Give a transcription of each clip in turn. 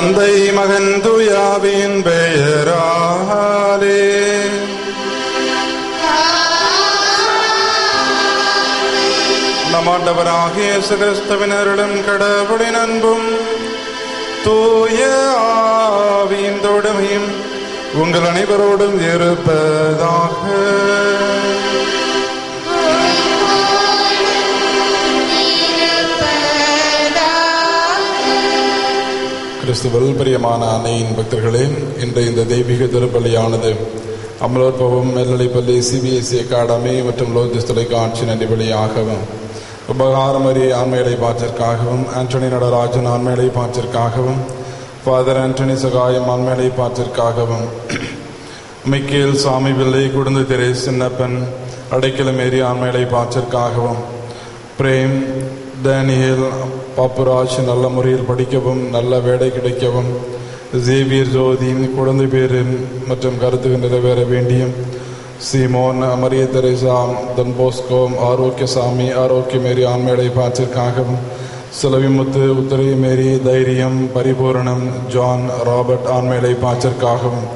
தந்தை மகன் துயாவின் பெயராலே. நம் ஆண்டவராகிய இயேசு கிறிஸ்துவினரிடம் கடவுளின் அன்பும் தூய ஆவியின் தொடுமையும் உங்கள் அனைவரோடும் இருப்பதாக. கிறிஸ்துவல் பிரியமான அன்னையின் பக்தர்களே இன்று இந்த தெய்வீக திருப்பலியானது அமலோற்பவம் மேல்நிலைப்பள்ளி சிபிஎஸ்சி அகாடமி மற்றும் லோஜிஸ் தொலைக்காட்சி உபகாரம் உபகாரமரி ஆண்மையை பாற்றிற்காகவும் ஆண்டனி நடராஜன் ஆண்மையிலை பாற்றிற்காகவும் ஃபாதர் ஆண்டனி சகாயம் ஆண்மையிலை பாற்றிற்காகவும் மிக்கேல் சாமி பிள்ளை குடுந்து திரை சின்னப்பன் அடைக்கலம் ஏறி ஆண்மையிலை பாற்றிற்காகவும் பிரேம் டேனியல் பாப்புராஜ் நல்ல முறையில் படிக்கவும் நல்ல வேலை கிடைக்கவும் ஜேவியர் ஜோதி குழந்தை பேரின் மற்றும் கருத்துக்கு நிறைவேற வேண்டியும் சீமோன் மரிய தெரேசா தன் போஸ்கோ ஆரோக்கியசாமி ஆரோக்கியமேரி ஆண்மையை பாய்ச்சிற்காகவும் சுலவிமுத்து உத்தரவிமேரி தைரியம் பரிபூரணம் ஜான் ராபர்ட் ஆண்மையை பாய்ச்சிற்காகவும்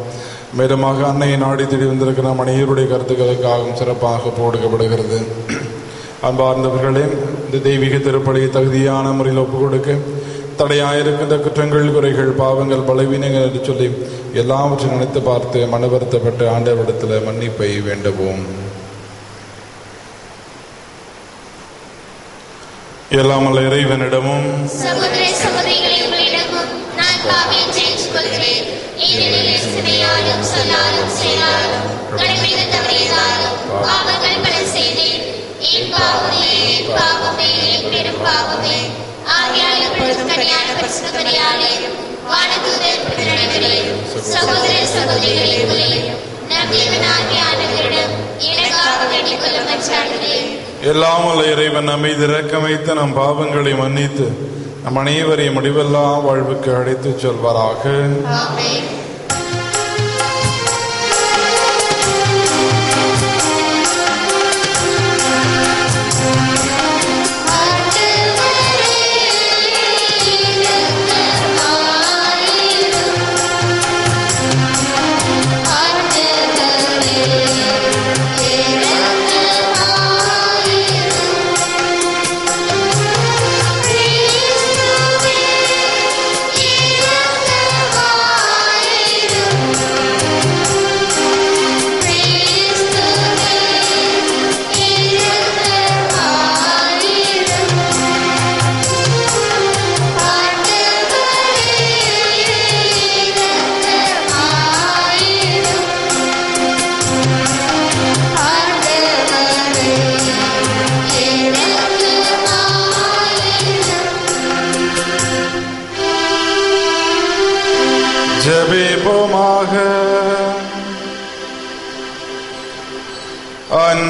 மேலுமாக அன்னையை நாடி தேடி வந்திருக்கிற மணியருடைய கருத்துக்களுக்காகவும் சிறப்பாக போடுக்கப்படுகிறது அன்பார்ந்தவர்களே இந்த தெய்வீக திருப்பலியை தகுதியான முறையில் ஒப்புக் கொடுக்க தடையாயிருக்கின்ற குற்றங்கள் குறைகள் பாவங்கள் பலவீனங்கள் என்று சொல்லி எல்லாவற்றையும் நினைத்து பார்த்து மன வருத்தப்பட்டு ஆண்டவரிடத்தில் மன்னிப்பை வேண்டுவோம். எல்லாமல்ல இறைவனிடமும் சொல்லாலும் செயலாலும் கடமைகள் தவறியதாலும் பாவங்கள் பாவமே என் பாவமே என் பெரும் பாவமே ஆகையால் இப்பொழுது கனியான பரிசுத்தமரியாலே வானதூதர் புத்திரனவரே சகோதர சகோதரிகளை உங்களையும் நம் தேவனாகிய ஆண்டவரிடம் எனக்காக வேண்டிக் கொள்ள மன்றாடுகிறேன் எல்லாம் வல்ல இறைவன் திறக்க வைத்து நம் பாவங்களை மன்னித்து நம் அனைவரையும் முடிவெல்லா வாழ்வுக்கு அழைத்துச் செல்வாராக. ஆமென்.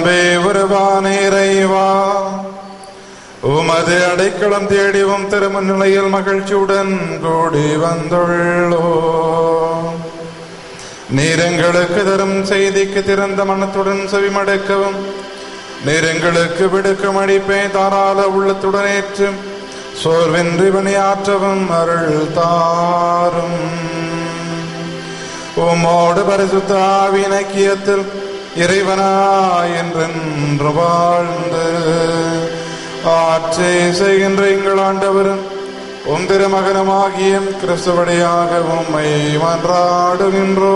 அன்பே உருவான இறைவா. உமது அடைக்கலம் தேடிவும் திருமநிலையில் மகிழ்ச்சியுடன் கூடி வந்துள்ளோ. நீரங்களுக்கு தரும் செய்திக்கு திறந்த மனத்துடன் செவிமடுக்கவும். நீரங்களுக்கு விடுக்கும் அடிப்பை தாராள உள்ளத்துடன் ஏற்றும். சோர்வின்றி பணியாற்றவும் அருள் தாரும். உமோடு பரிசுத்த ஆவியின் ஐக்கியத்தில் இறைவனாய் என்றென்று வாழ்ந்து ஆற்றை செய்கின்ற எங்கள் ஆண்டவரும் உம் திருமகனமாகிய கிறிஸ்துவடியாக உம்மை மன்றாடுகின்றோ.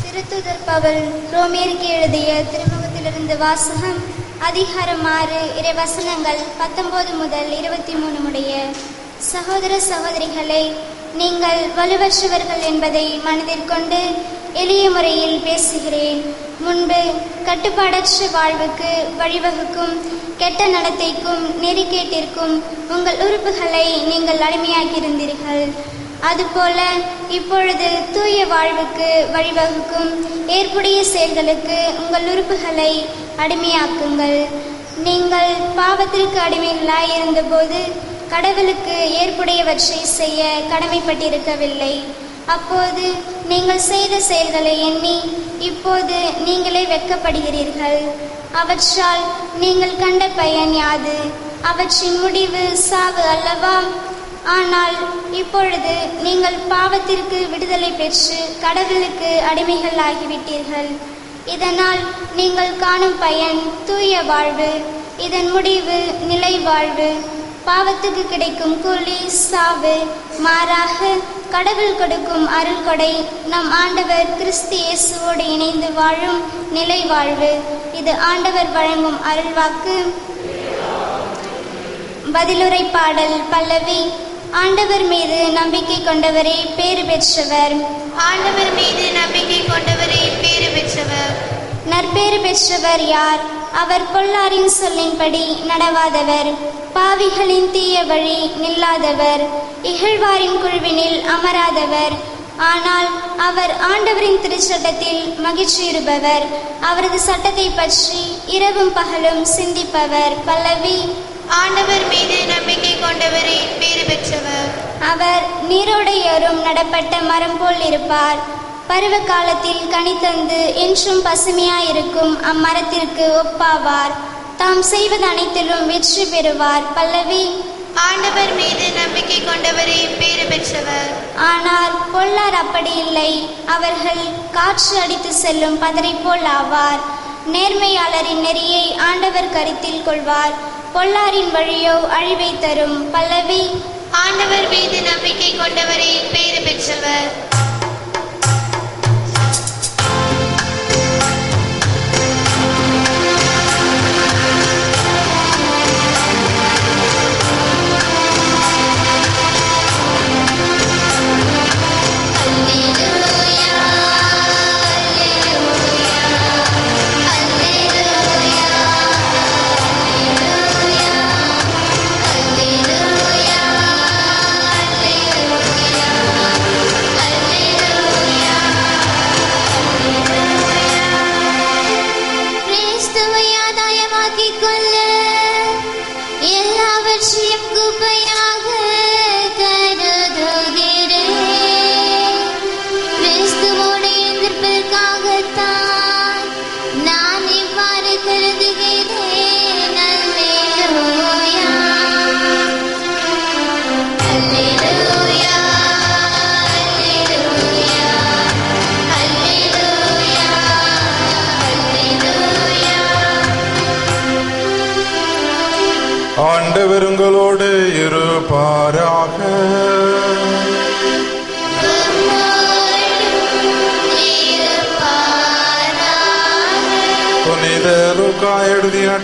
திருத்துதற்பவள் ரோமியருக்கு எழுதிய திருமுகத்திலிருந்து வாசகம் அதிகாரம் ஆறு இறை வசனங்கள் பத்தொன்பது முதல் இருபத்தி மூணு முடிய சகோதர சகோதரிகளை நீங்கள் வலுவற்றவர்கள் என்பதை மனதில் கொண்டு எளிய முறையில் பேசுகிறேன். முன்பு கட்டுப்பாடற்ற வாழ்வுக்கு வழிவகுக்கும் கெட்ட நடத்தைக்கும் நெறிக்கேட்டிற்கும் உங்கள் உறுப்புகளை நீங்கள் அடிமையாக்கியிருந்தீர்கள். அதுபோல இப்பொழுது தூய வாழ்வுக்கு வழிவகுக்கும் ஏற்புடைய செயல்களுக்கு உங்கள் உறுப்புகளை அடிமையாக்குங்கள். நீங்கள் பாவத்திற்கு அடிமைகளாய் இருந்தபோது கடவுளுக்கு ஏற்புடையவற்றை செய்ய கடமைப்பட்டிருக்கவில்லை. அப்போது நீங்கள் செய்த செயல்களை எண்ணி இப்போது நீங்களே வெட்கப்படுகிறீர்கள் அவற்றால் நீங்கள் கண்ட பயன் யாது? அவற்றின் முடிவு சாவு அல்லவா? ஆனால் இப்பொழுது நீங்கள் பாவத்திற்கு விடுதலை பெற்று கடவுளுக்கு அடிமைகள் ஆகிவிட்டீர்கள். இதனால் நீங்கள் காணும் பயன் தூய வாழ்வு இதன் முடிவு நிலை வாழ்வு. பாவத்துக்கு கிடைக்கும் கூலி சாவு மாறாக கடவுள் கொடுக்கும் அருள் கொடை. நம் ஆண்டவர் கிறிஸ்து இயேசுவோடு இணைந்து வாழும் நிலை வாழ்வு. இது ஆண்டவர் வழங்கும் அருள்வாக்கு பதிலுரை பாடல் பல்லவி. ஆண்டவர் மீது நம்பிக்கை கொண்டவரே பேறு பெற்றவர். ஆண்டவர் மீது நம்பிக்கை கொண்டவரே பேறு பெற்றவர். நற்பேறு பெற்றவர் யார்? அவர் பொல்லாரின் சொல்லின்படி நடவாதவர். பாவிகளின் தீய வழி நில்லாதவர். இகழ்வாரின் குழுவினில் அமராதவர். ஆனால் அவர் ஆண்டவரின் திருச்சட்டத்தில் மகிழ்ச்சியுறுபவர் அவரது சட்டத்தை பற்றி இரவும் பகலும் சிந்திப்பவர் பல்லவி. ஆண்டவர் மீது நம்பிக்கை கொண்டவரே பேறு பெற்றவர். அவர் நீரோடையோரும் நடப்பட்ட மரம் போல் இருப்பார். பருவ காலத்தில் கனி தந்து என்றும் பசுமையாயிருக்கும் அம்மரத்திற்கு ஒப்பாவார். தாம் செய்வது அனைத்திலும் வெற்றி பெறுவார். பல்லவி. ஆண்டவர் மீது நம்பிக்கை கொண்டவரே பேறு பெற்றவர். ஆனால் பொல்லார் அப்படி இல்லை. அவர்கள் காற்று அடித்து செல்லும் பதரை போல் ஆவார். நேர்மையாளரின் நெறியை ஆண்டவர் கருத்தில் கொள்வார். பொல்லாரின் வழியோ அழிவை தரும். பல்லவி. ஆண்டவர் மீது நம்பிக்கை கொண்டவரே பேறு பெற்றவர்.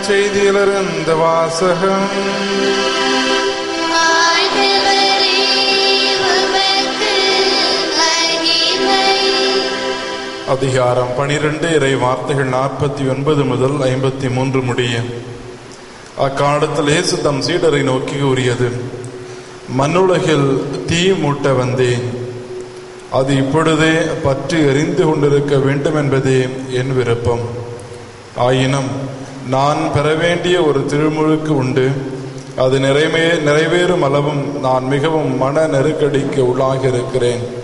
எழுதிய செய்தியிலிருந்து வாசகம். அதிகாரம் பனிரெண்டு இறை வார்த்தைகள் நாற்பத்தி ஒன்பது முதல் ஐம்பத்தி மூன்று முடிய. அக்காலத்தில் இயேசு தம் சீடரை நோக்கி கூறியது மண்ணுலகில் தீ மூட்ட வந்தேன். அது இப்பொழுதே பற்றி எறிந்து கொண்டிருக்க வேண்டும் என்பதே என் விருப்பம். ஆயினும் நான் பெற வேண்டிய ஒரு திருமுழுக்கு உண்டு. அது நிறைவே நிறைவேறும் அளவும் நான் மிகவும் மன நெருக்கடிக்கு உள்ளாக இருக்கிறேன்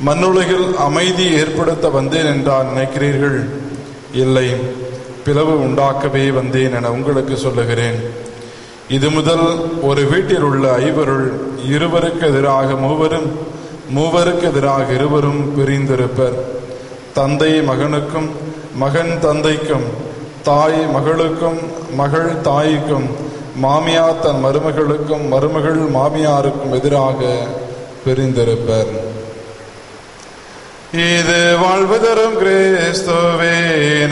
மண்ணுலகில் அமைதி ஏற்படுத்த வந்தேன் என்றால் நினைக்கிறீர்கள்? இல்லை. பிளவு உண்டாக்கவே வந்தேன் என உங்களுக்கு சொல்லுகிறேன். இது முதல் ஒரு வீட்டில் உள்ள ஐவருள் இருவருக்கு எதிராக மூவரும் மூவருக்கு எதிராக இருவரும் பிரிந்திருப்பர். தந்தை மகனுக்கும் மகன் தந்தைக்கும் தாய் மகளுக்கும் மகள் தாய்க்கும் மாமியார் தன் மருமகளுக்கும் மருமகள் மாமியாருக்கும் எதிராக பிரிந்திருப்பர். இது வாழ்வு தரும் கிறிஸ்துவே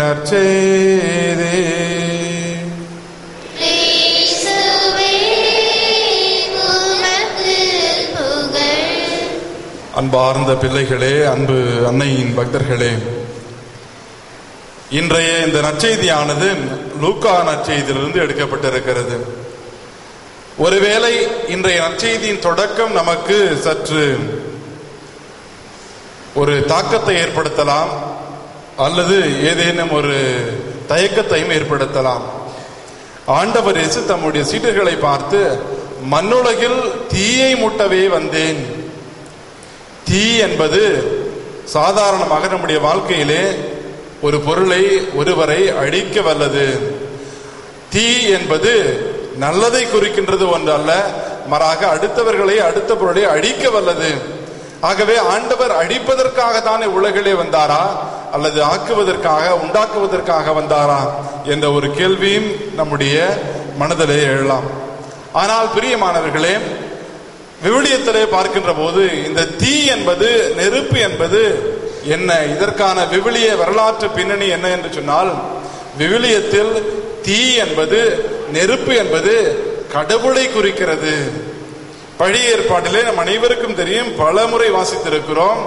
நற்செய்தி. அன்பார்ந்த பிள்ளைகளே அன்பு அன்னையின் பக்தர்களே இன்றைய இந்த நற்செய்தியானது லூக்கா நற்செய்தியிலிருந்து எடுக்கப்பட்டிருக்கிறது. ஒருவேளை இன்றைய நற்செய்தியின் தொடக்கம் நமக்கு சற்று ஒரு தாக்கத்தை ஏற்படுத்தலாம் அல்லது ஏதேனும் ஒரு தயக்கத்தையும் ஏற்படுத்தலாம். ஆண்டவர் இயேசு தம்முடைய சீடர்களை பார்த்து மண்ணுலகில் தீயை முட்டவே வந்தேன். தீ என்பது சாதாரணமாக நம்முடைய வாழ்க்கையிலே ஒரு பொருளை ஒருவரை அழிக்க வல்லது. தீ என்பது நல்லதை குறிக்கின்றது ஒன்று அல்ல மாறாக அடுத்தவர்களை அடுத்த பொருளை அழிக்க வல்லது. ஆகவே ஆண்டவர் அழிப்பதற்காக தானே உலகிலே வந்தாரா அல்லது ஆக்குவதற்காக உண்டாக்குவதற்காக வந்தாரா என்ற ஒரு கேள்வியும் நம்முடைய மனதிலே எழலாம். ஆனால் பிரியமானவர்களே விவிலியத்திலே பார்க்கின்ற போது இந்த தீ என்பது நெருப்பு என்பது என்ன இதற்கான விவிலிய வரலாற்று பின்னணி என்ன என்று சொன்னால் விவிலியத்தில் தீ என்பது நெருப்பு என்பது கடவுளை குறிக்கிறது. பழைய ஏற்பாட்டிலே நம் அனைவருக்கும் தெரியும் பல முறை வாசித்திருக்கிறோம்.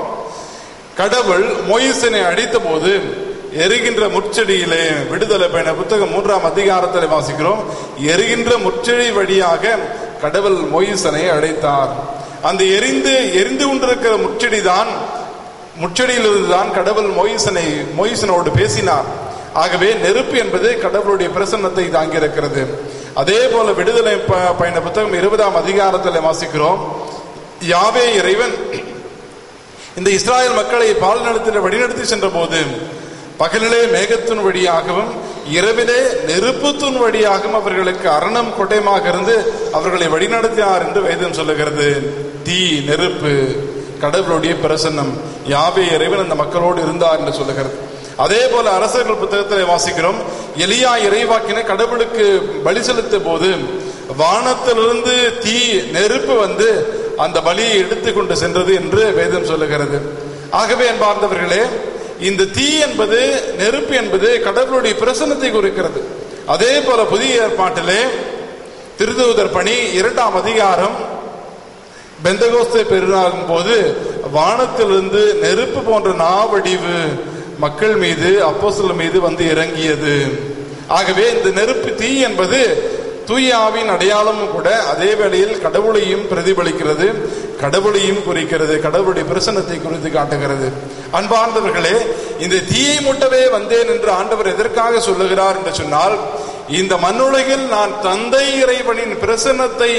கடவுள் மொயிசனை அடித்த போது எரிகின்ற முற்செடியிலே விடுதலை பயண புத்தகம் மூன்றாம் அதிகாரத்தில் வாசிக்கிறோம். எரிகின்ற முற்செடி வழியாக கடவுள் மொயிசனை அடைத்தார். அந்த எரிந்து எரிந்து கொண்டிருக்கிற முற்செடி தான் முச்சடியிலிருந்துதான் கடவுள் மொயிசனை மொயிசனோடு பேசினார். ஆகவே நெருப்பு என்பது கடவுளுடைய பிரசன்னத்தை தாங்கியிருக்கிறது. அதே போல விடுதலை ப- பயண புத்தகம் இருபதாம் அதிகாரத்தில் வாசிக்கிறோம். யாவே இறைவன் இந்த இஸ்ராயல் மக்களை பால் நிலத்தில் வழிநடத்தி சென்ற போது பகலிலே மேகத்தின் வழியாகவும் இரவிலே நெருப்புத்தின் வழியாகவும் அவர்களுக்கு அரணம் கொட்டையமாக இருந்து அவர்களை வழிநடத்தினார் என்று வேதம் சொல்லுகிறது. தீ நெருப்பு கடவுளுடைய பிரசன்னம். யாவே இறைவன் அந்த மக்களோடு இருந்தார் என்று சொல்லுகிறது. அதே போல அரசர்கள் புத்தகத்தில் வாசிக்கிறோம் எலியா இறைவாக்கினை கடவுளுக்கு பலி செலுத்திய போது வானத்திலிருந்து தீ நெருப்பு வந்து அந்த பலியை எடுத்துக்கொண்டு சென்றது என்று வேதம் சொல்லுகிறது. ஆகவே என்பார்ந்தவர்களே இந்த தீ என்பது நெருப்பு என்பது கடவுளுடைய பிரசன்னத்தை குறிக்கிறது. அதே போல புதிய ஏற்பாட்டிலே திருதூதர் பணி இரண்டாம் அதிகாரம் பெந்தகோஸ்தை பெருநாளும் போது வானத்திலிருந்து நெருப்பு போன்ற நாவடிவு மக்கள் மீது அப்போசல் மீது வந்து இறங்கியது. ஆகவே இந்த நெருப்பு தீ என்பது தூயாவின் அடையாளமும் கூட அதே வேளையில் கடவுளையும் பிரதிபலிக்கிறது கடவுளையும் குறிக்கிறது கடவுளுடைய பிரசன்னத்தை குறித்து காட்டுகிறது. அன்பார்ந்தவர்களே இந்த தீயை முட்டவே வந்தேன் என்று ஆண்டவர் எதற்காக சொல்லுகிறார் என்று சொன்னால் இந்த மண்ணுலகில் நான் தந்தை இறைவனின் பிரசன்னத்தை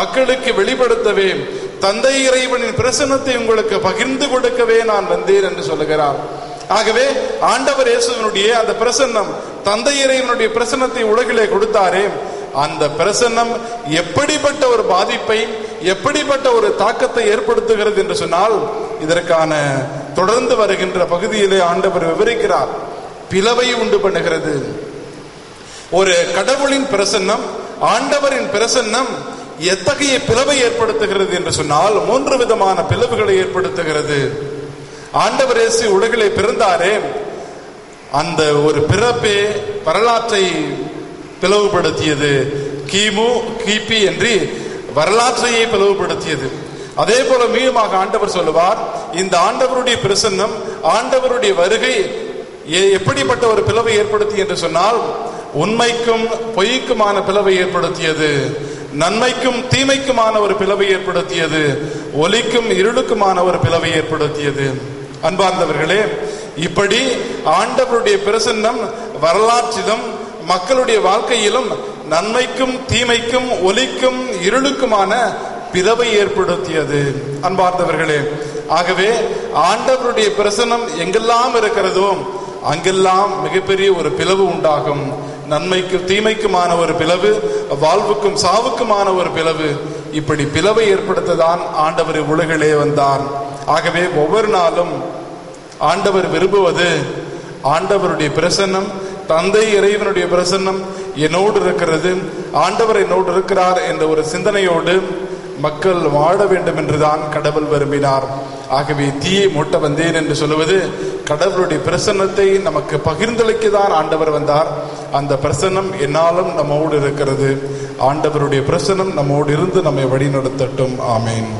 மக்களுக்கு வெளிப்படுத்தவே தந்தை இறைவனின் பிரசன்னத்தை உங்களுக்கு பகிர்ந்து கொடுக்கவே நான் வந்தேன் என்று சொல்லுகிறார். ஆகவே ஆண்டவர் இயேசுவனுடைய அந்த பிரசன்னம் தந்தை இறைவனுடைய பிரசன்னத்தை உலகிலே கொடுத்தாரே. அந்த பிரசன்னம் எப்படிப்பட்ட ஒரு பாதிப்பை எப்படிப்பட்ட ஒரு தாக்கத்தை ஏற்படுத்துகிறது என்று சொன்னால் இதற்கான தொடர்ந்து வருகின்ற பகுதியிலே ஆண்டவர் விவரிக்கிறார். பிளவை உண்டு பண்ணுகிறது. ஒரு கடவுளின் பிரசன்னம் ஆண்டவரின் பிரசன்னம் எத்தகைய பிளவை ஏற்படுத்துகிறது என்று சொன்னால் மூன்று விதமான பிளவுகளை ஏற்படுத்துகிறது. ஆண்டவர் இயேசு உலகிலே பிறந்தாரே. அந்த ஒரு பிறப்பே வரலாற்றை பிளவுபடுத்தியது. கிமு கிபி என்று வரலாற்றையே பிளவுபடுத்தியது. அதே போல மீண்டுமாக ஆண்டவர் சொல்லுவார் இந்த ஆண்டவருடைய பிரசன்னம் ஆண்டவருடைய வருகை எ- எப்படிப்பட்ட ஒரு பிளவை ஏற்படுத்தி என்று சொன்னால் உண்மைக்கும் பொய்க்குமான பிளவை ஏற்படுத்தியது. நன்மைக்கும் தீமைக்குமான ஒரு பிளவை ஏற்படுத்தியது. ஒலிக்கும் இருளுக்குமான ஒரு பிளவை ஏற்படுத்தியது. அன்பார்ந்தவர்களே இப்படி ஆண்டவருடைய பிரசன்னம் வரலாற்றிலும் மக்களுடைய வாழ்க்கையிலும் நன்மைக்கும் தீமைக்கும் ஒலிக்கும் இருளுக்குமான பிளவை ஏற்படுத்தியது. அன்பார்ந்தவர்களே ஆகவே ஆண்டவருடைய பிரசன்னம் எங்கெல்லாம் இருக்கிறதோ அங்கெல்லாம் மிகப்பெரிய ஒரு பிளவு உண்டாகும். நன்மைக்கு தீமைக்குமான ஒரு பிளவு வாழ்வுக்கும் சாவுக்குமான ஒரு பிளவு. இப்படி பிளவை ஏற்படுத்ததான் ஆண்டவர் உலகிலே வந்தார் ஆகவே ஒவ்வொரு நாளும் ஆண்டவர் விரும்புவது ஆண்டவருடைய பிரசன்னம் தந்தை இறைவனுடைய பிரசன்னம் என்னோடு இருக்கிறது ஆண்டவர் என்னோடு இருக்கிறார் என்ற ஒரு சிந்தனையோடு மக்கள் வாழ வேண்டும் என்றுதான் கடவுள் விரும்பினார். ஆகவே தீயை மூட்ட வந்தேன் என்று சொல்லுவது கடவுளுடைய பிரசன்னத்தை நமக்கு பகிர்ந்தளிக்க தான் ஆண்டவர் வந்தார். அந்த பிரசன்னம் என்னாலும் நம்மோடு இருக்கிறது. ஆண்டவருடைய பிரசன்னம் நம்மோடு இருந்து நம்மை வழிநடத்தட்டும். ஆமேன்.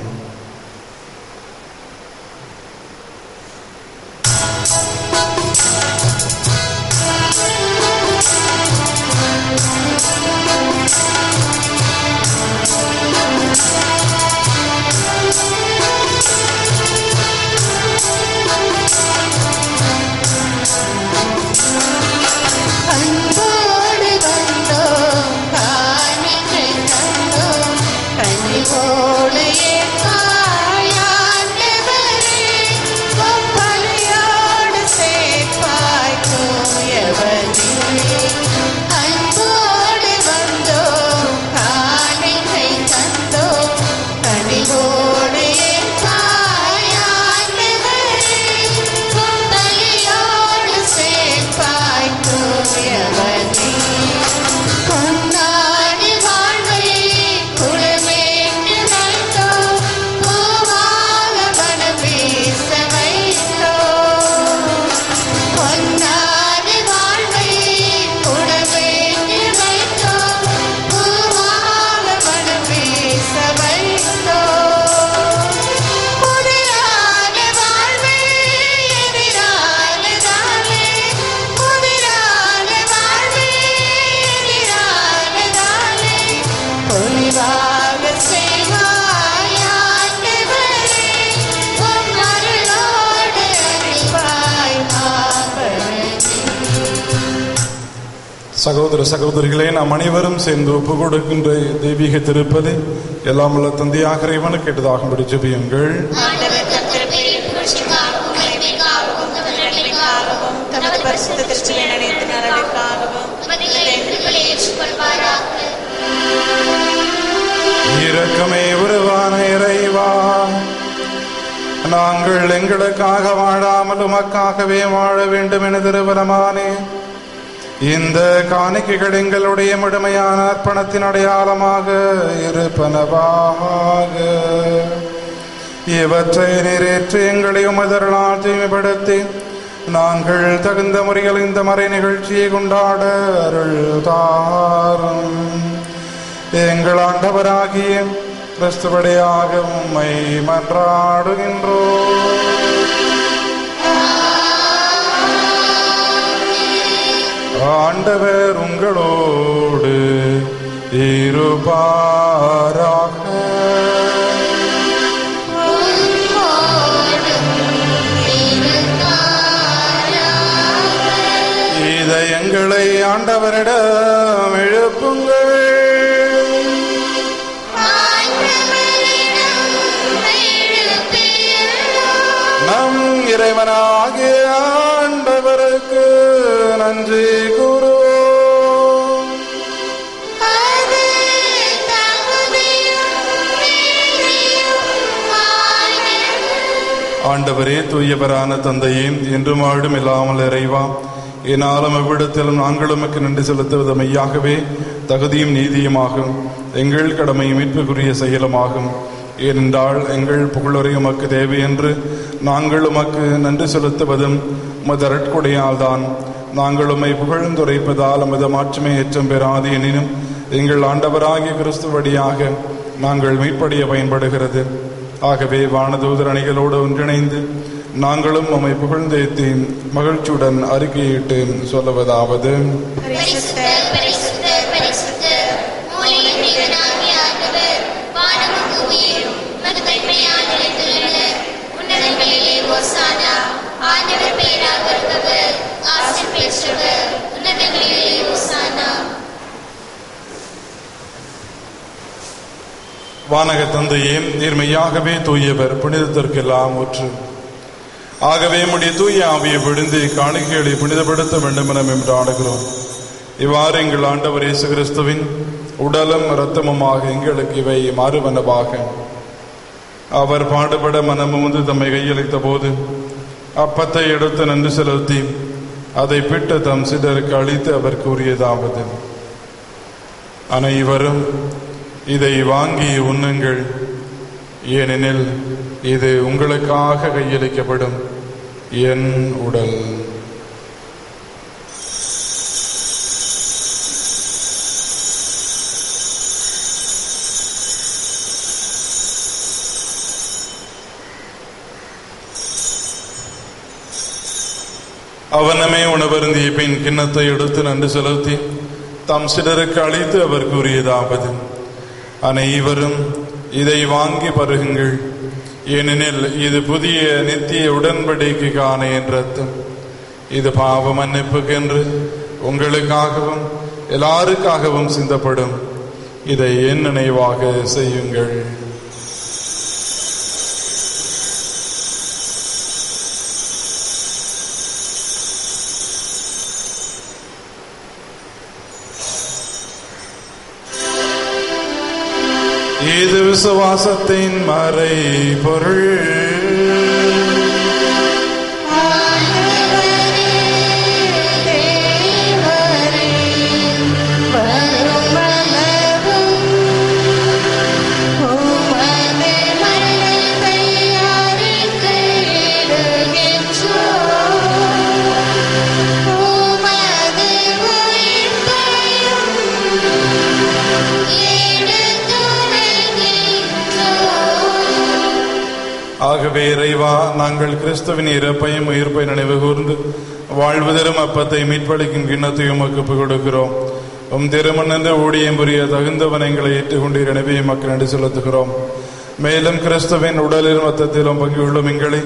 சகோதர சகோதரிகளே நாம் அனைவரும் சேர்ந்து ஒப்பு கொடுக்கின்ற தெய்வீக திருப்பதி எல்லாம் உள்ள தந்தையாக இறைவனுக்கு கேட்டதாகும்படி ஜெபியுங்கள். இரக்கமே உருவான இறைவா நாங்கள் எங்களுக்காக வாழாமல் உமக்காகவே வாழ வேண்டும் என திருவரமானே. இந்த காணிக்கைகள் எங்களுடைய முழுமையான அர்ப்பணத்தின் அடையாளமாக இருப்பனவாக. இவற்றை நிறைவேற்றி எங்களை உமதரலால் தூய்மைப்படுத்தி நாங்கள் தகுந்த முறையில் இந்த மறை நிகழ்ச்சியை கொண்டாட அருள் தாரும் எங்கள் ஆண்டவராகிய கிறிஸ்துவடையாக உம்மை மன்றாடுகின்ற ஆண்டவர் உங்களோடு இருப்பாராக. எங்களை ஆண்டவரிடம் எழுப்புங்கள். நம் இறைவனாகிய ஆண்டவருக்கு நன்றி ஆண்டவரே தூயவரான தந்தையே என்றும் ஆடும் இல்லாமல் இறைவா என்னாலும் எவ்விடத்திலும் நாங்கள் உமக்கு நன்றி செலுத்துவது மையாகவே தகுதியும் நீதியுமாகும். எங்கள் கடமை மீட்புக்குரிய செயலுமாகும். ஏனென்றால் எங்கள் புகழுரை உமக்கு தேவை என்று நாங்கள் உமக்கு நன்றி செலுத்துவதும் உமது தான் நாங்கள் உம்மை புகழ்ந்துரைப்பதால் உமது மாற்றுமே ஏற்றம் பெறாது எனினும் எங்கள் ஆண்டவராகிய கிறிஸ்து வழியாக நாங்கள் மீட்படைய பயன்படுகிறது. ஆகவே வானதூதர் அணிகளோடு ஒன்றிணைந்து நாங்களும் உம்மை புகழ்ந்தேத்தி மகிழ்ச்சியுடன் அறிக்கையிட்டு சொல்லுவதாவது. வானக தந்தையே நீர் மெய்யாகவே தூயவர் புனிதத்திற்கெல்லாம் ஒற்று ஆகவே முடிய தூய ஆவியை விழுந்து காணிக்கைகளை புனிதப்படுத்த வேண்டும் என ஆடுகிறோம் இவ்வாறு எங்கள் ஆண்டவர் இயேசு கிறிஸ்துவின் உடலும் இரத்தமுமாக எங்களுக்கு இவை மாறுவனவாக. அவர் பாடுபட மனமுந்து தம்மை கையளித்த போது அப்பத்தை எடுத்து நன்றி செலுத்தி அதை பிட்டு தம் சிலருக்கு அளித்து அவர் கூறியதாவது. அனைவரும் இதை வாங்கி உண்ணுங்கள். ஏனெனில் இது உங்களுக்காக கையளிக்கப்படும் என் உடல். அவனமே உணவருந்திய பின் கிண்ணத்தை எடுத்து நன்றி செலுத்தி தம் சிலருக்கு அளித்து அவர் கூறியதாவது. அனைவரும் இதை வாங்கி பருகுங்கள். ஏனெனில் இது புதிய நித்திய உடன்படிக்கைக்கான என் இது பாவ மன்னிப்புக்கென்று உங்களுக்காகவும் எல்லாருக்காகவும் சிந்தப்படும். இதை என் நினைவாக செய்யுங்கள். விசுவாசத்தின் மறை பொருள் ஆகவே இறைவா நாங்கள் கிறிஸ்துவின் இறப்பையும் உயிர்ப்பை நினைவு கூர்ந்து வாழ்வு தரும் அப்பத்தை மீட்பளிக்கும் கிண்ணத்தை உமக்கு கொடுக்கிறோம் உம் திருமணந்த ஊழியம் புரிய தகுந்தவன் எங்களை ஏற்றுக்கொண்டு எனவே மக்கள் நன்றி செலுத்துகிறோம். மேலும் கிறிஸ்துவின் உடலிலும் மத்தத்திலும் பங்கியுள்ளும் எங்களை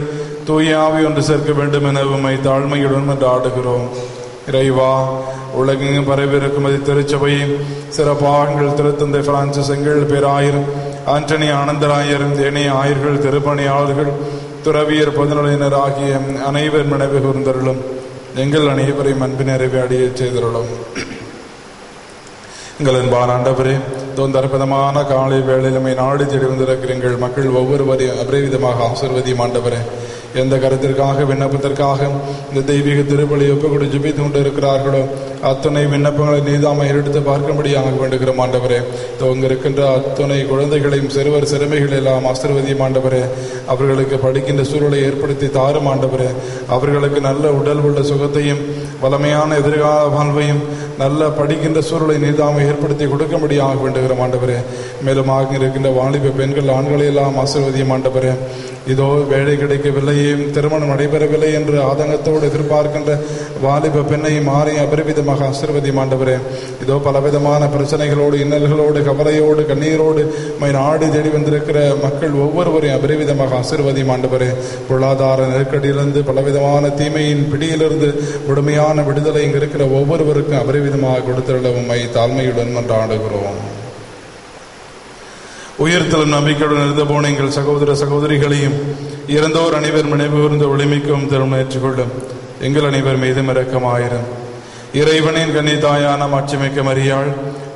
தூய ஆவி ஒன்று சேர்க்க வேண்டும் என தாழ்மையுடன் என்று ஆடுகிறோம். இறைவா உலகெங்கும் பரவிருக்கும் அது திருச்சபையும் சிறப்பாகங்கள் திருத்தந்தை பிரான்சிஸ் எங்கள் பேராயிரம் ஆண்டனி ஆனந்தராயரும் தேனி ஆயர்கள் திருப்பணியாளர்கள் துறவியர் பொதுநிலையினர் ஆகிய அனைவர் நினைவு கூர்ந்தருளும். எங்கள் அனைவரையும் அன்பு நிறைவே அடைய செய்தருளும். எங்களின் அன்பான தோந்தற்பதமான காலை வேளையிலுமை நாடு தேடி வந்திருக்கிற எங்கள் மக்கள் ஒவ்வொருவரையும் அபரிவிதமாக ஆசிர்வதியும் ஆண்டவரே. எந்த கருத்திற்காக விண்ணப்பத்திற்காக இந்த தெய்வீக திருப்பலி ஒப்பு கொடு ஜெபித்து கொண்டு இருக்கிறார்களோ அத்துணை விண்ணப்பங்களை நீதாம எடுத்து பார்க்கும்படியாக வேண்டுகிற மாண்டவரே துவங்க இருக்கின்ற அத்துணை குழந்தைகளையும் சிறுவர் சிறுமிகள் எல்லாம் ஆசிர்வதியும் ஆண்டவரே. அவர்களுக்கு படிக்கின்ற சூழலை ஏற்படுத்தி தாரும் ஆண்டவரே. அவர்களுக்கு நல்ல உடல் உள்ள சுகத்தையும் வளமையான எதிர்கால வாழ்வையும் நல்ல படிக்கின்ற சூழலை நீதாம ஏற்படுத்தி கொடுக்கும்படியாக வேண்டுகிற மாண்டவரே மேலும் ஆக இருக்கின்ற வாலிப பெண்கள் ஆண்களை எல்லாம் ஆசிர்வதியும் ஆண்டவரே. இதோ வேலை கிடைக்கவில்லையே திருமணம் நடைபெறவில்லை என்று ஆதங்கத்தோடு எதிர்பார்க்கின்ற வாலிப பெண்ணையும் மாறி அபரிவிதமாக ஆசிர்வதியும் ஆண்டவரே. இதோ பலவிதமான பிரச்சனைகளோடு இன்னல்களோடு கவலையோடு கண்ணீரோடு மை நாடு தேடி வந்திருக்கிற மக்கள் ஒவ்வொருவரையும் அபரிவிதமாக ஆசிர்வதியும் ஆண்டவரே. பொருளாதார நெருக்கடியிலிருந்து பலவிதமான தீமையின் பிடியிலிருந்து முழுமையான விடுதலை இங்கு இருக்கிற ஒவ்வொருவருக்கும் அபரிவிதமாக கொடுத்துள்ள உண்மை தாழ்மையுடன் மன்றாடுகிறோம். உயிர்த்தலும் நம்பிக்கையுடன் இருந்த போன எங்கள் சகோதர சகோதரிகளையும் இறந்தோர் அனைவர் நினைவுகூர்ந்த ஒளிமைக்கும் ஒளிமிக்கவும் திருமணம் ஏற்றுக்கொள்ளும். எங்கள் அனைவர் மீதும் இரக்கமாயிரும் இறைவனின் கன்னிதாயான மாட்சிமிக்க மரியாள்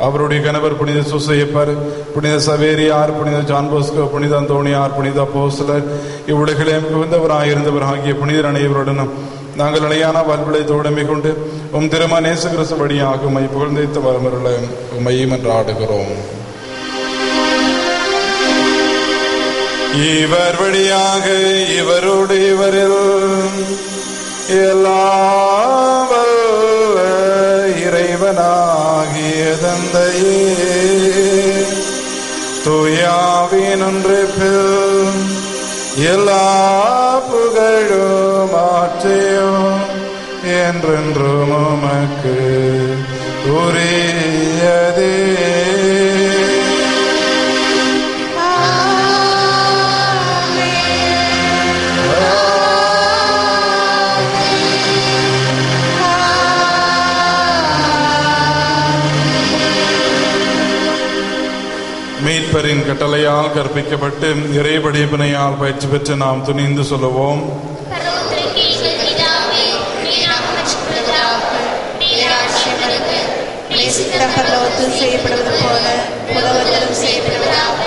அவருடைய கணவர் புனித சுசையப்பர் புனித சவேரியார் புனித ஜான்போஸ்கோ புனித அந்தோணியார் புனித போஸ்லர் இவ்வுலகிலே மிகுந்தவராயிருந்தவர் ஆகிய புனிதர் அனைவருடனும் நாங்கள் நிலையான வல்விளை தோழமை கொண்டு உம் திரும நேச கிறிஸ்து வழியாக உம்மை புகழ்ந்தைத்து வரமருள உம்மையும் என்று ஆடுகிறோம் இவர் வழியாக இவரோடு இவரில் எல்லாம் இறைவனாகிய தந்தையே. தூயாவின் ஒன்றிப்பில் எல்லா புகழும் ஆற்றையும் என்றென்றும் உமக்கு உரியதே. கட்டளையால் கற்பிக்கப்பட்டு இறைபடிப்பினையால் பயிற்சி பெற்று நாம் துணிந்து சொல்லுவோம். செய்யப்படுவது போல பிதாவே, செய்யப்படுவதாக நாமமற்றுள்ளதாக, நீர் ராஜ்யம் வருக, நீர் சித்தம் பரலோகத்தில் செய்யப்படுவது போல உலகத்திலும் செய்யப்படுவதாக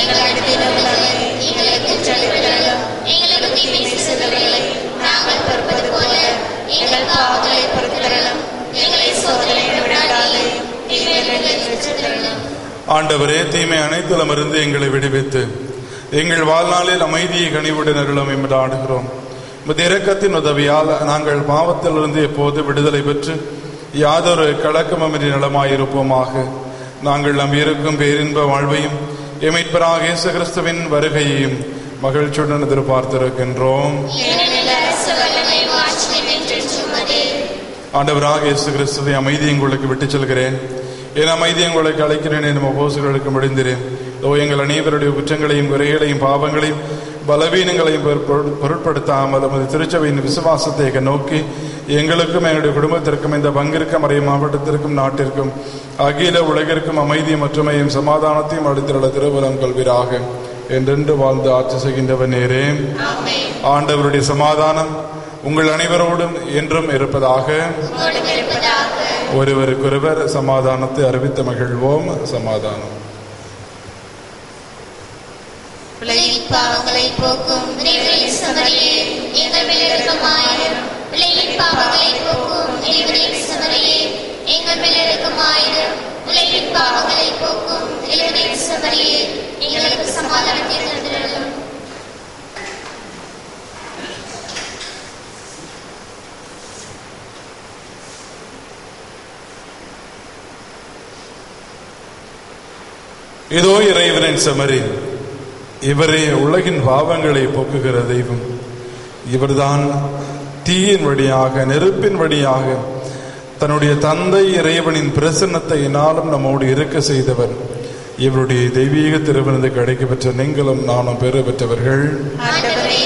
எங்கள் அனுதின உணவை எங்களுக்கு செலுத்தலும் எங்களுக்கு தீமை செய்தவர்களை நாங்கள் பொறுப்பது போல எங்கள் பாவங்களை பொறுத்தரலும் எங்களை சோதனையில் விடாதையும் எங்களை ரட்சித்தரலும் ஆண்டவரே தீமை அனைத்திலும் இருந்து எங்களை விடுவித்து எங்கள் வாழ்நாளில் அமைதியை கனிவுடன் அருளும் என்று ஆடுகிறோம். உமது இரக்கத்தின் உதவியால் நாங்கள் பாவத்திலிருந்து எப்போது விடுதலை பெற்று யாதொரு கலக்கமின்றி நலமாயிருப்போமாக. நாங்கள் நம்பியிருக்கும் பேரின்ப வாழ்வையும் எமைப்பராக இயேசு கிறிஸ்துவின் வருகையையும் மகிழ்ச்சியுடன் எதிர்பார்த்திருக்கின்றோம். ஆண்டவராக இயேசு கிறிஸ்துவை அமைதியை உங்களுக்கு விட்டுச் செல்கிறேன். என் அமைதியை உங்களுக்கு அழைக்கிறேன் என் மகோசுகளுக்கு முடிந்திரேன் எங்கள் அனைவருடைய குற்றங்களையும் குறைகளையும் பாவங்களையும் பலவீனங்களையும் பொருட்படு- பொருட்படுத்தாமல் நமது திருச்சபையின் விசுவாசத்தை நோக்கி எங்களுக்கும் எங்களுடைய குடும்பத்திற்கும் இந்த பங்கிற்கும் மறை மாவட்டத்திற்கும் நாட்டிற்கும் அகில உலகிற்கும் அமைதியும் ஒற்றுமையும் சமாதானத்தையும் அளித்துள்ள திருவரம் கொள்வீராக. என்றென்று வாழ்ந்து ஆட்சி செய்கின்றவர் நேரே. ஆண்டவருடைய சமாதானம் உங்கள் அனைவரோடும் என்றும் இருப்பதாக. ஒருவருக்கொருவர் சமாதானத்தை அறிவித்து மகிழ்வோம். சமாதானம். உலகின் பாவங்களை போக்கும் உலகின் பாவங்களை போக்கும் பாவங்களை எங்களுக்கு சமாதானத்தை தந்திரலும் இதோ இறைவனின் செமரி இவரே உலகின் பாவங்களை போக்குகிற தெய்வம். இவர்தான் தீயின் வழியாக நெருப்பின் வழியாக தன்னுடைய தந்தை இறைவனின் பிரசன்னத்தை நாளும் நம்மோடு இருக்க செய்தவர். இவருடைய தெய்வீக திருவிருந்து கிடைக்க பெற்ற நீங்களும் நானும் பெற பெற்றவர்கள். ஆண்டவரே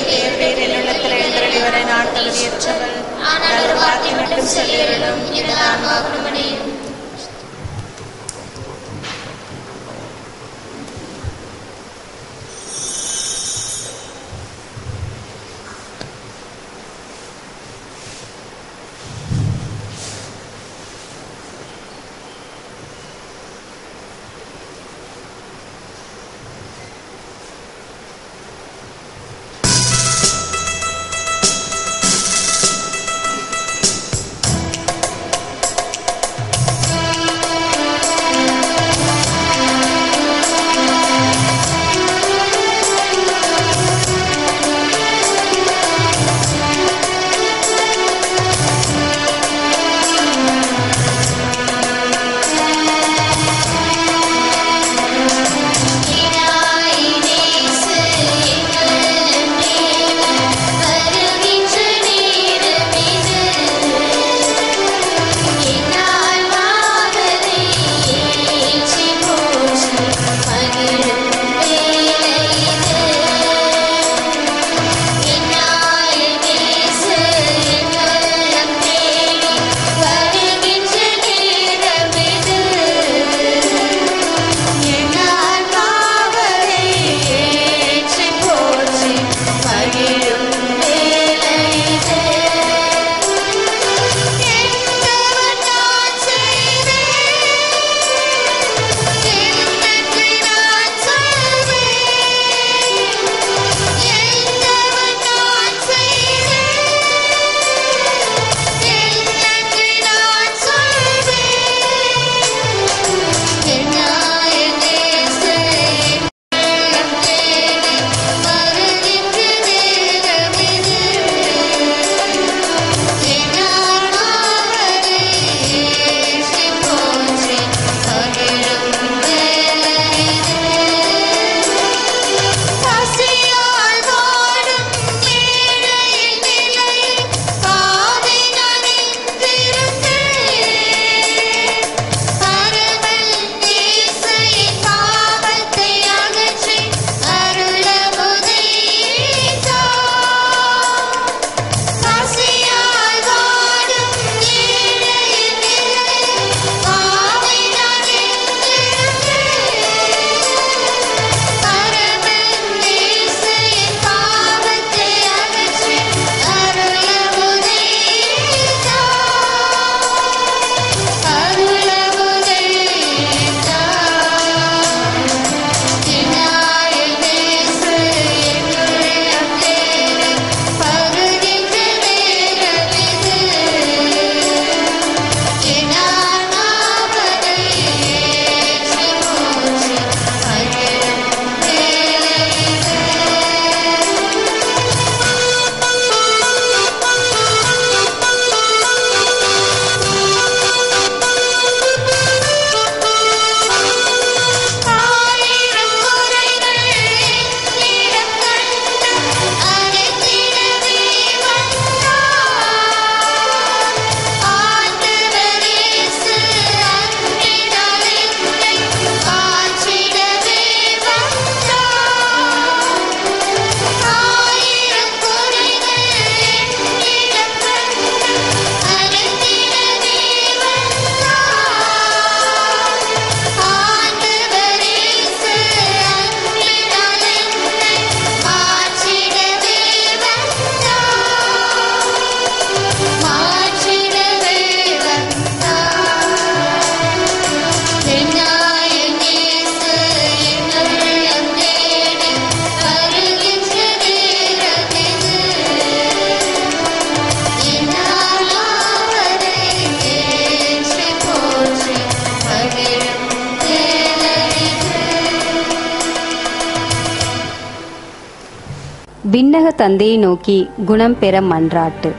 தந்தையை நோக்கி குணம் பெற மன்றாட்டு.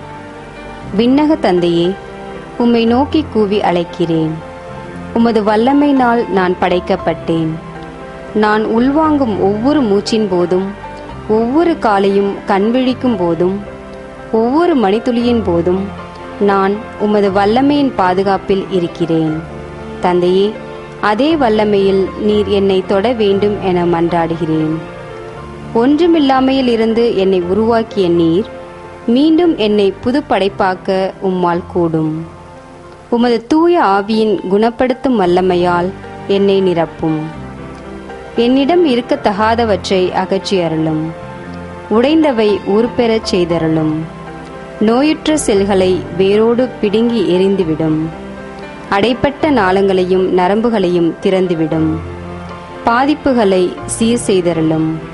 விண்ணக தந்தையே உம்மை நோக்கி கூவி அழைக்கிறேன். உமது வல்லமையினால் நான் படைக்கப்பட்டேன். நான் உள்வாங்கும் ஒவ்வொரு மூச்சின் போதும் ஒவ்வொரு காலையும் கண்விழிக்கும் போதும் ஒவ்வொரு மணித்துளியின் போதும் நான் உமது வல்லமையின் பாதுகாப்பில் இருக்கிறேன். தந்தையே அதே வல்லமையில் நீர் என்னை தொட வேண்டும் என மன்றாடுகிறேன். ஒன்றுமில்லாமையில் இருந்து என்னை உருவாக்கிய நீர் மீண்டும் என்னை புது படைப்பாக்க உம்மால் கூடும். உமது தூய ஆவியின் குணப்படுத்தும் வல்லமையால் என்னை நிரப்பும். என்னிடம் இருக்கத்தகாதவற்றை அகற்றி அருளும். உடைந்தவை ஊர்பெறச் செய்தருளும். நோயுற்ற செல்களை வேரோடு பிடுங்கி எரிந்துவிடும். அடைப்பட்ட நாளங்களையும் நரம்புகளையும் திறந்துவிடும். பாதிப்புகளை சீர் செய்தருளும்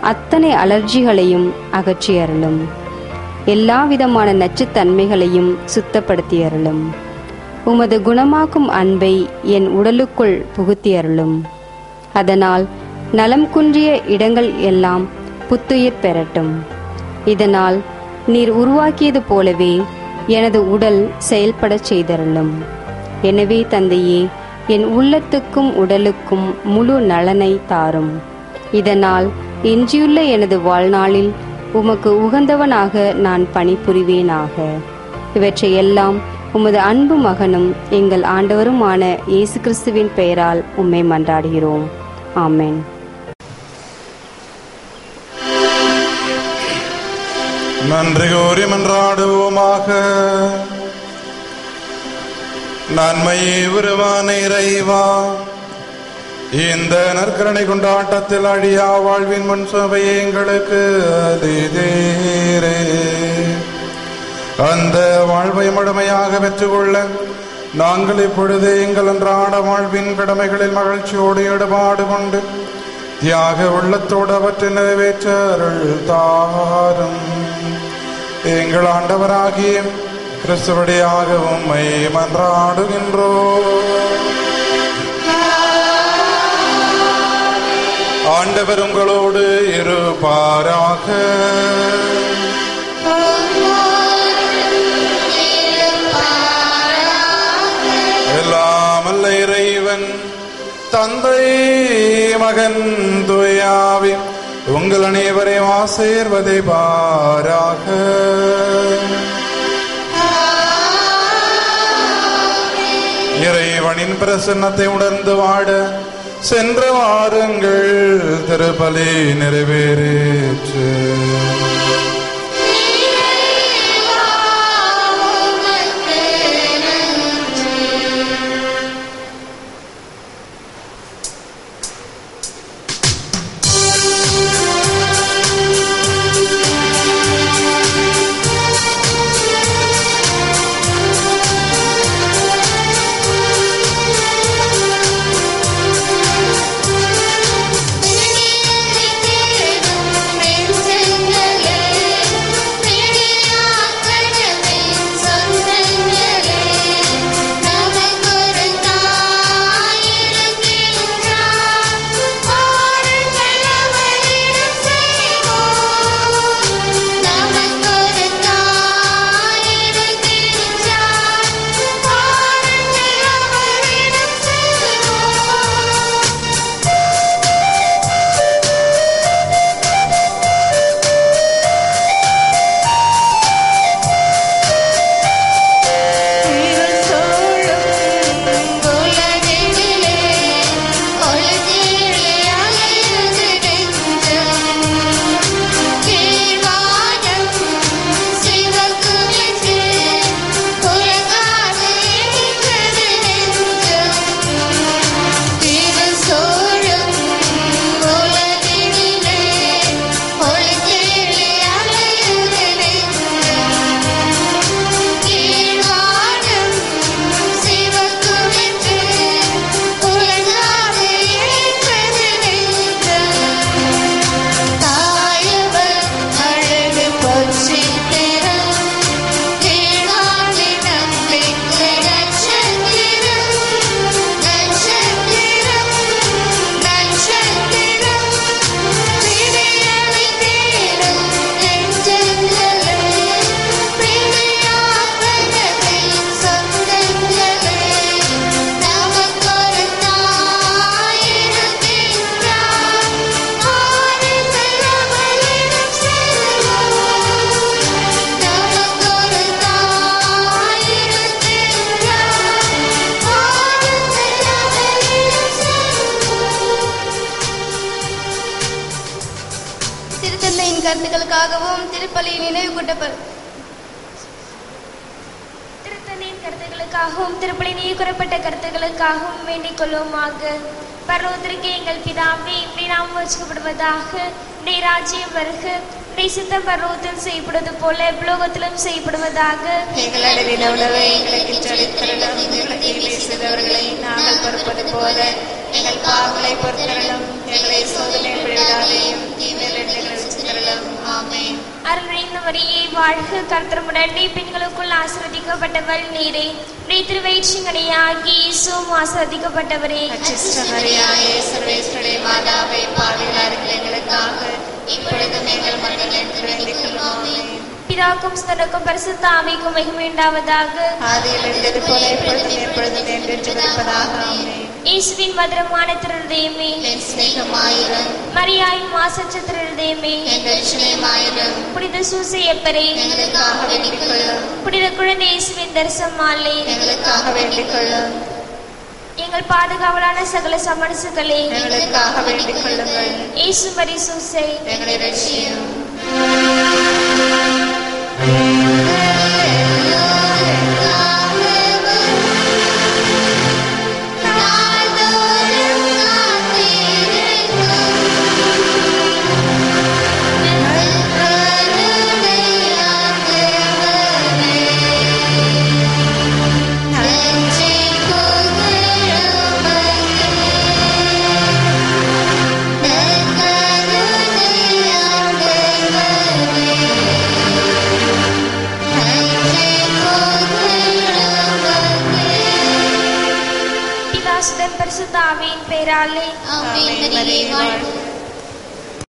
அத்தனை அலர்ஜிகளையும் அகற்றி அருளும் எல்லா விதமான நச்சுத்தன்மைகளையும் சுத்தப்படுத்தி அருளும் உமது குணமாக்கும் அன்பை என் உடலுக்குள் புகுத்தி அருளும் அதனால் நலம் குன்றிய இடங்கள் எல்லாம் புத்துயிர் பெறட்டும். இதனால் நீர் உருவாக்கியது போலவே எனது உடல் செயல்படச் செய்தருளும். எனவே தந்தையே என் உள்ளத்துக்கும் உடலுக்கும் முழு நலனை தாரும். இதனால் எஞ்சியுள்ள எனது வாழ்நாளில் உமக்கு உகந்தவனாக நான் பணிபுரிவேனாக. இவற்றையெல்லாம் உமது அன்பு மகனும் எங்கள் ஆண்டவருமான இயேசு கிறிஸ்துவின் பெயரால் உம்மை மன்றாடுகிறோம். ஆமென். நன்றி கோரி மன்றாடுவோமாக. நன்மையே உருவான இறைவா. இந்த நற்கரணை கொண்டாட்டத்தில் அழியா வாழ்வின் முன் சபையை எங்களுக்கு அதிதேரே அந்த வாழ்வை முழுமையாக பெற்றுக்கொள்ள நாங்கள் இப்பொழுது எங்கள் அன்றாட வாழ்வின் கடமைகளில் மகிழ்ச்சியோடு ஈடுபாடு கொண்டு தியாக உள்ளத்தோடு அவற்றை நிறைவேற்ற அருள் தாரும். எங்கள் ஆண்டவராகிய கிறிஸ்துவடியாக உம்மை மன்றாடுகின்றோம் ஆண்டவர் உங்களோடு இருப்பாராக. எல்லாம் அல்ல இறைவன் தந்தை மகன் துயாவி உங்கள் அனைவரையும் ஆசீர்வதை பாராக. இறைவனின் பிரசன்னத்தை உணர்ந்து வாட சென்ற வாருங்கள் திருப்பலி நிறைவேறேற்று. நினைவு கூட்டப்ப திருத்தந்தையின் கருத்துகளுக்காகவும் திருப்பலி நீர் கூறப்பட்ட வேண்டிக் கொள்வோமாக. பரலோகத்திற்கு எங்கள் பிதாவே இப்படி நாம் வச்சுக்கப்படுவதாக நீ ராஜ்யம் வருக. நீ சித்தம் பரலோகத்தில் செய்யப்படுவது போல புலோகத்திலும் செய்யப்படுவதாக. எங்களடின உணவை எங்களுக்கு செலுத்தரலும் எங்களுக்கு நாங்கள் பொறுப்பது போல எங்கள் பாவங்களை பொறுத்தரலும் எங்களை சோதனை விடாதையும் எங்களை ஆமென். அருள்நிறைந்த வரியை வாழ்க கர்த்தரமுடன். நீ பெண்களுக்குள் ஆசிர்வதிக்கப்பட்டவள் நீரே. நீ திருவயிற்றுங்கனையாகி இயேசுவும் ஆசிர்வதிக்கப்பட்டவரே. சர்வேஸ்வரே மாதாவை பாவிலார்கள் எங்களுக்காக இப்பொழுதும் எங்கள் மகளிர் வேண்டிக் கொள்வோம் பிதாக்கும் சுதனுக்கும் பரிசுத்த ஆவிக்கும் மகிமையுண்டாவதாக ஆதியில் இருந்தது போல எப்பொழுதும் எப்பொழுதும் என்று இருப்பதாக ஆமென் இயேசுவின் மதுரமான திருதயமே என் சிநேகமாயிரம் மரியாயின் மாசற்ற திருதயமே என் ரட்சணையுமாயிரம் புனித சூசையப்பரே எங்களுக்காக வேண்டிக் இயேசுவின் எங்களுக்காக கொள்ளும் எங்கள் பாதுகாவலான சகல சமரசுகளே. எங்களுக்காக வேண்டிக் கொள்ளுங்கள் இயேசு மரி சூசை. எங்களை ரட்சியும். பிதாசுடன் பரிசுத்த